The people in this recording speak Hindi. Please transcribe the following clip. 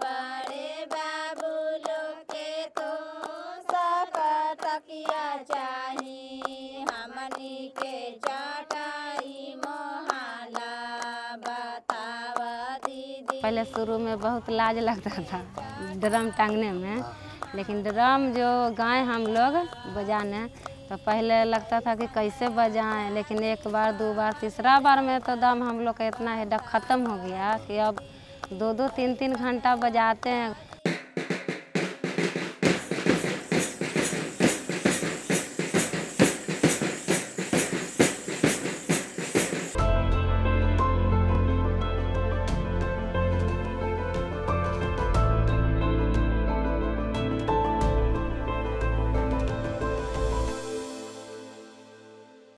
बड़े बाबू लोग के तो तकिया चाही हमनी के दीदी। पहले शुरू में बहुत लाज लगता था ड्रम टांगने में, लेकिन ड्रम जो गाए हम लोग बजाने तो पहले लगता था कि कैसे बजाएँ, लेकिन एक बार, दो बार, तीसरा बार में तो दम हम लोग का इतना हेडक ख़त्म हो गया कि अब दो दो तीन तीन घंटा बजाते हैं।